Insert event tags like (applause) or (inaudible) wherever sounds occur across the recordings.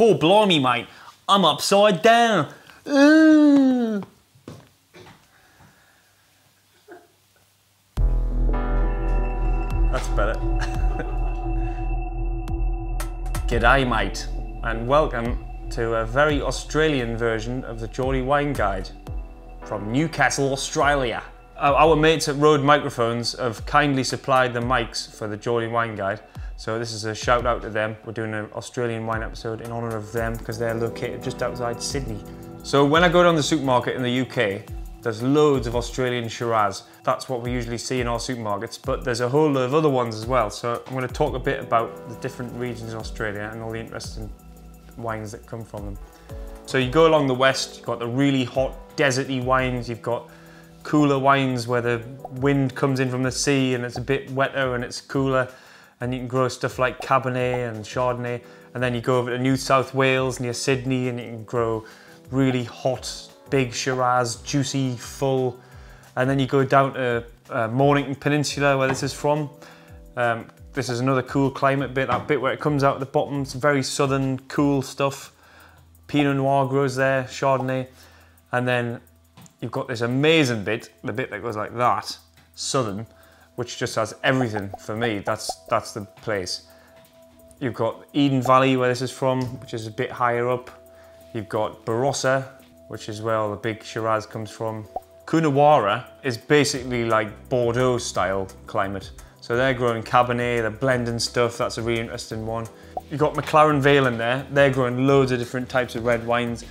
Cool, blimey, mate. I'm upside down. Ooh. That's better. (laughs) G'day, mate, and welcome to a very Australian version of the Geordie Wine Guide from Newcastle, Australia. Uh, Our mates at Rode Microphones have kindly supplied the mics for the Geordie Wine Guide. So this is a shout out to them. We're doing an Australian wine episode in honour of them because they're located just outside Sydney. So when I go down the supermarket in the UK, there's loads of Australian Shiraz. That's what we usually see in our supermarkets, but there's a whole lot of other ones as well. So I'm going to talk a bit about the different regions in Australia and all the interesting wines that come from them. So you go along the west, you've got the really hot deserty wines, you've got cooler wines where the wind comes in from the sea and it's a bit wetter and it's cooler and you can grow stuff like Cabernet and Chardonnay. And then you go over to New South Wales near Sydney and you can grow really hot, big Shiraz, juicy, full. And then you go down to uh, Mornington Peninsula where this is from. Um, this is another cool climate bit, that bit where it comes out at the bottom, it's very southern, cool stuff. Pinot Noir grows there, Chardonnay, and then you've got this amazing bit, the bit that goes like that, southern, which just has everything for me. That's that's the place. You've got Eden Valley, where this is from, which is a bit higher up. You've got Barossa, which is where all the big Shiraz comes from. Coonawarra is basically like Bordeaux style climate. So they're growing Cabernet, they're blending stuff, that's a really interesting one. You've got McLaren Vale in there, they're growing loads of different types of red wines.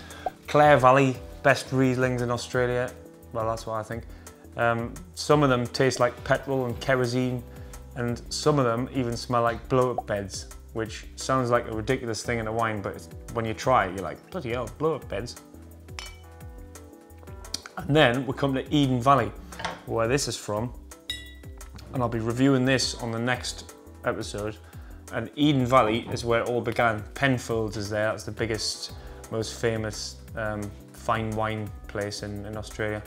Clare Valley, best Rieslings in Australia. Well, that's what I think. Um, some of them taste like petrol and kerosene, and some of them even smell like blow-up beds, which sounds like a ridiculous thing in a wine, but when you try it, you're like, bloody hell, blow-up beds. And then we come to Eden Valley, where this is from, and I'll be reviewing this on the next episode. And Eden Valley is where it all began. Penfolds is there, that's the biggest, most famous um, fine wine place in, in Australia.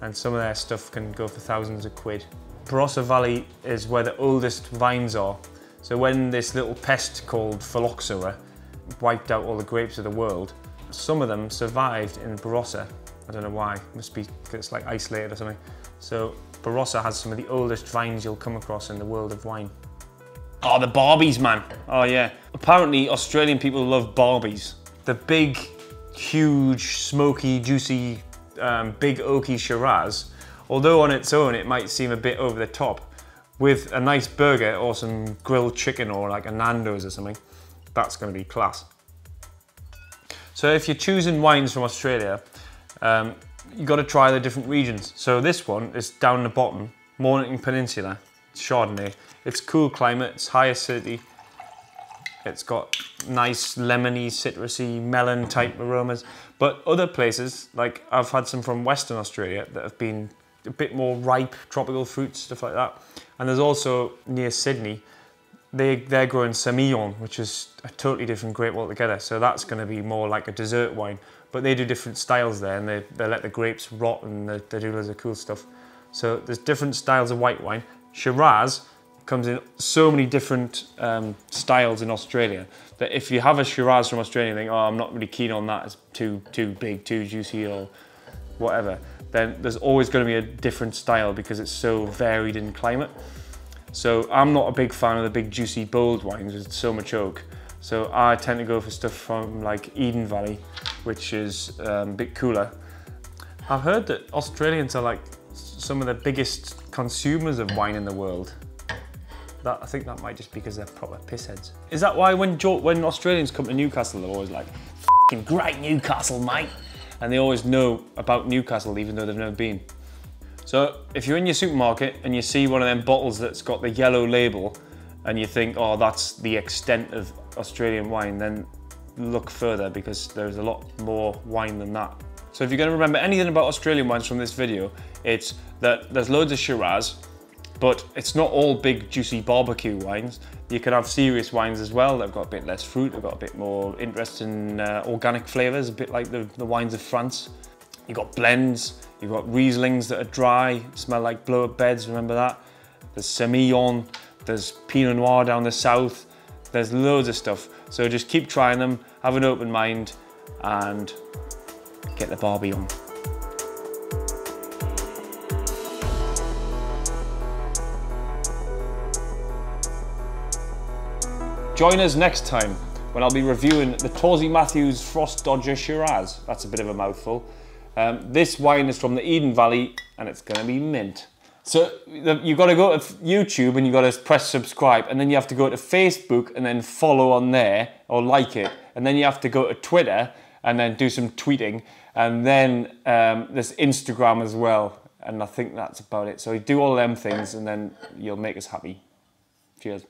And some of their stuff can go for thousands of quid. Barossa Valley is where the oldest vines are. So when this little pest called phylloxera wiped out all the grapes of the world, some of them survived in Barossa. I don't know why, it must be because it's like isolated or something. So Barossa has some of the oldest vines you'll come across in the world of wine. Oh, the Barbies, man. Oh, yeah. Apparently, Australian people love Barbies. The big, huge, smoky, juicy, um, big oaky Shiraz, although on its own it might seem a bit over the top, with a nice burger or some grilled chicken or like a Nando's or something, that's going to be class. So if you're choosing wines from Australia, um, you got to try the different regions. So this one is down the bottom, Mornington Peninsula, Chardonnay. It's cool climate, it's high acidity. It's got nice lemony, citrusy, melon type aromas. But other places, like I've had some from Western Australia that have been a bit more ripe, tropical fruits, stuff like that. And there's also near Sydney, they, they're growing Semillon, which is a totally different grape altogether. So that's going to be more like a dessert wine. But they do different styles there and they, they let the grapes rot and they, they do loads of cool stuff. So there's different styles of white wine. Shiraz comes in so many different um, styles in Australia that if you have a Shiraz from Australia and think, oh, I'm not really keen on that, it's too, too big, too juicy or whatever, then there's always going to be a different style because it's so varied in climate. So I'm not a big fan of the big juicy bold wines with so much oak. So I tend to go for stuff from like Eden Valley, which is um, a bit cooler. I've heard that Australians are like some of the biggest consumers of wine in the world. That, I think that might just be because they're proper pissheads. Is that why when, when Australians come to Newcastle, they're always like, F***ing great Newcastle, mate. And they always know about Newcastle, even though they've never been. So if you're in your supermarket and you see one of them bottles that's got the yellow label and you think, oh, that's the extent of Australian wine, then look further because there's a lot more wine than that. So if you're gonna remember anything about Australian wines from this video, it's that there's loads of Shiraz, but it's not all big juicy barbecue wines. You can have serious wines as well. They've got a bit less fruit, they've got a bit more interesting uh, organic flavors, a bit like the, the wines of France. You've got blends, you've got Rieslings that are dry, smell like blow-up beds, remember that? There's Semillon, there's Pinot Noir down the south, there's loads of stuff. So just keep trying them, have an open mind and get the Barbie on. Join us next time when I'll be reviewing the Torzi Matthews Frost Dodger Shiraz. That's a bit of a mouthful. Um, this wine is from the Eden Valley and it's going to be mint. So you've got to go to YouTube and you've got to press subscribe and then you have to go to Facebook and then follow on there or like it. And then you have to go to Twitter and then do some tweeting. And then um, there's Instagram as well. And I think that's about it. So do all them things and then you'll make us happy. Cheers.